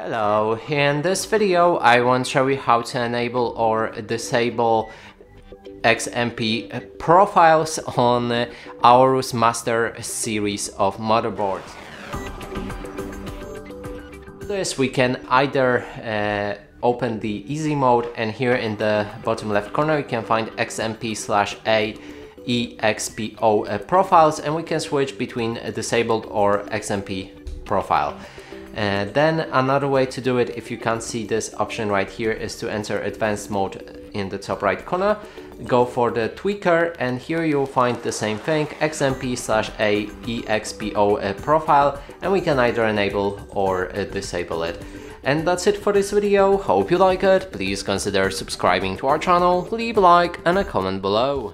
Hello, in this video I want to show you how to enable or disable XMP profiles on Aorus Master series of motherboards. this we can either uh, open the easy mode and here in the bottom left corner you can find XMP slash A EXPO uh, profiles and we can switch between disabled or XMP profile. Uh, then another way to do it, if you can't see this option right here, is to enter advanced mode in the top right corner. Go for the tweaker and here you'll find the same thing, XMP slash profile and we can either enable or uh, disable it. And that's it for this video, hope you like it, please consider subscribing to our channel, leave a like and a comment below.